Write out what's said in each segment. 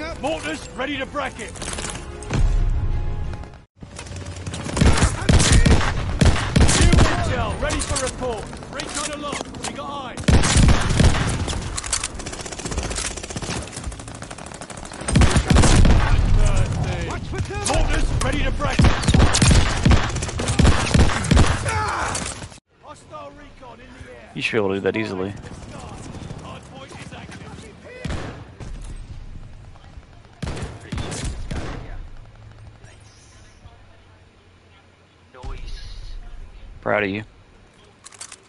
Mortars ready to bracket. New intel ready for report. Recon aloft. We got eyes. Mortars ready to bracket. Hostile recon in the air. You should be able to do that easily. Proud of you.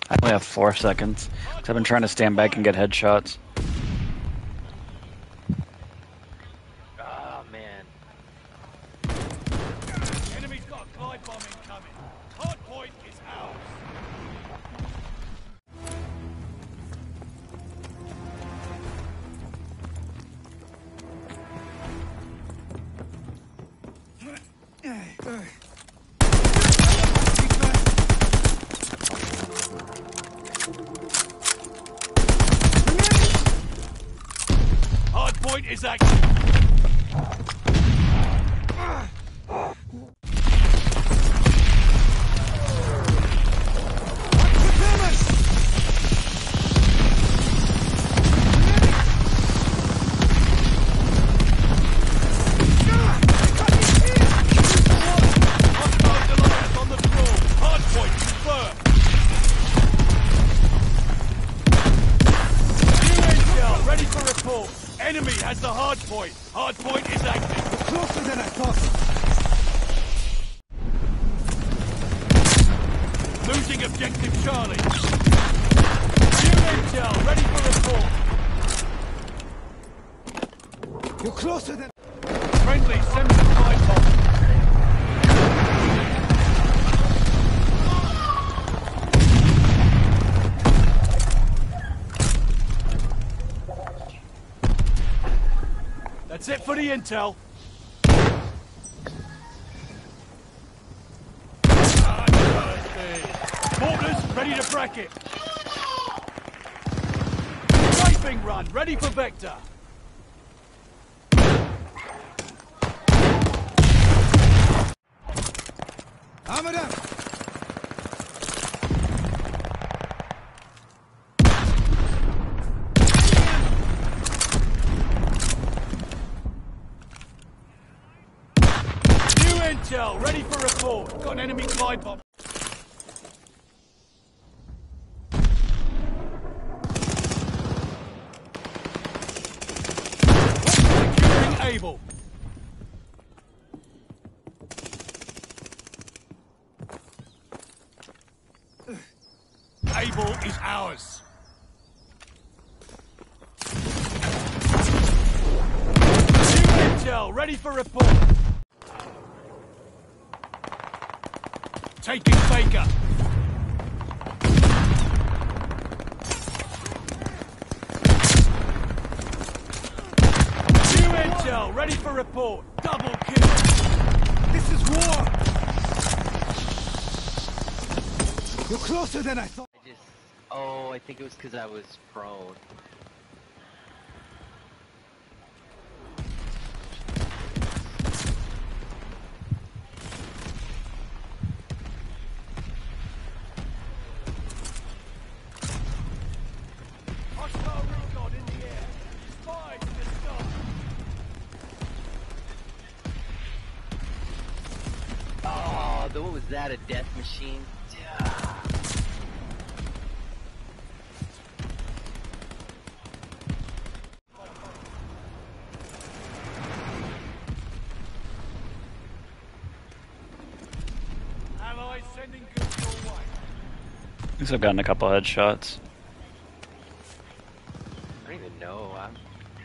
I only have four seconds. Cause I've been trying to stand back and get headshots. Is active. Hard point is active. Closer than I thought. Losing objective Charlie. New intel ready for report. You're closer than. Friendly send That's it for the intel. Mortars ready to bracket. Sniping run ready for Vector. Armor up. Ready for report. Got an enemy glide bomb. Securing Able. Able is ours. Intel, ready for report. Taking Baker. New intel, ready for report. Double kill. This is war. You're closer than I thought. I just. Oh, I think it was because I was prone. That? A death machine? Yeah. Allies sending goods your way. At least I've gotten a couple headshots. I don't even know. I'm.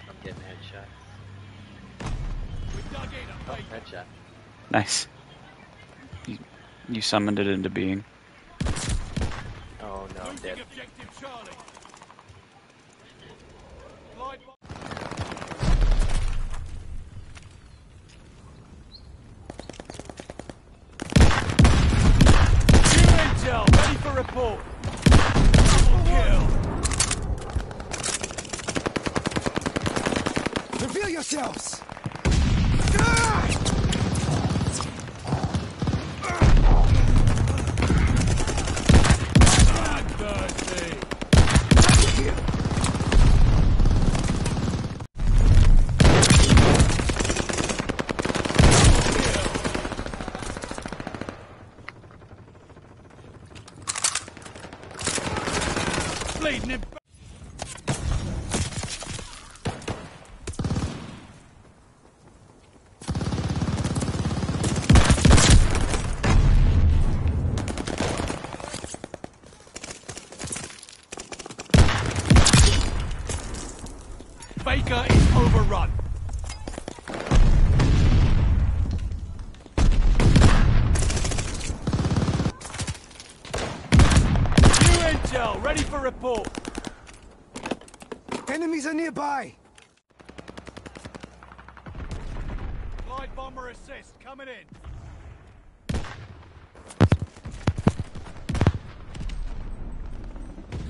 I'm getting headshots. We dug in a Oh, headshot. Nice. You, you summoned it into being. Oh no, I'm Losing dead. objective Charlie. Glide bomb. New intel, ready for report. Double kill. Reveal yourselves. Bleeding him. Baker is overrun. Intel, ready for report. Enemies are nearby. Glide bomber assist, coming in.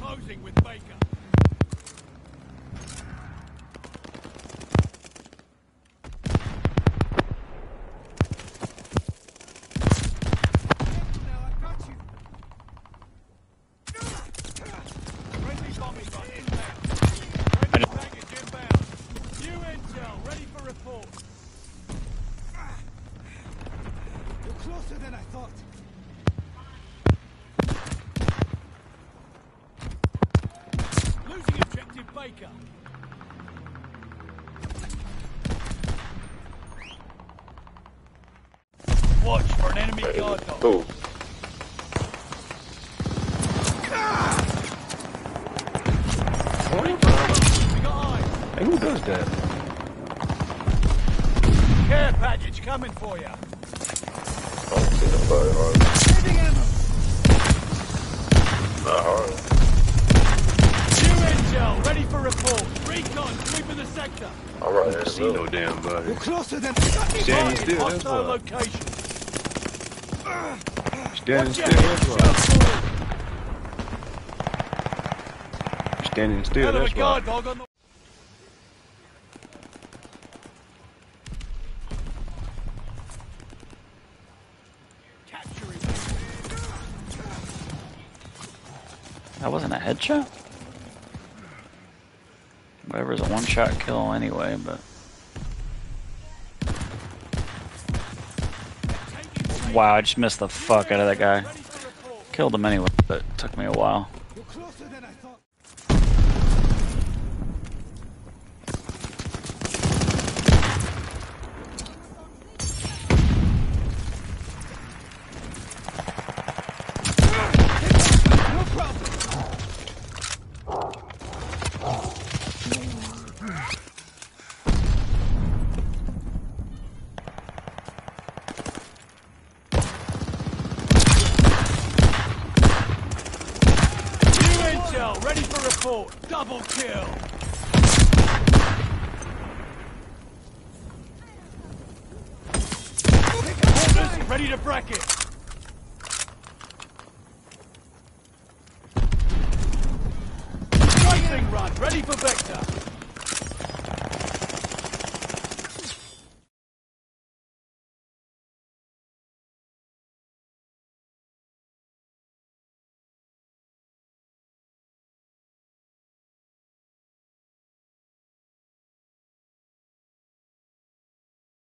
Closing with Baker. Now I've got you. Friendly bombing run inbound. Friendly package inbound. New intel, ready for report. You're closer than I thought. Losing Watch for an enemy guard dog. Oh, We got eyes. hey, who does that? Care package coming for you. I don't see nobody hard. Saving ammo. Not hard. New intel, ready for report. Recon, sweeping the sector. All right, I there's see no damn body. You're closer than Standing Target still, that's hostile why. location. Standing Watch still, out, that's why. shot forward. Standing still, Hell of that's why. guard dog on the... Capturing. That wasn't a headshot? Whatever's a one shot kill anyway, but. Wow, I just missed the fuck out of that guy. Killed him anyway, but it took me a while. You're closer than I thought. No problem. New intel, ready. Double kill. Mortars, ready to bracket. Strafing run, ready for Vector.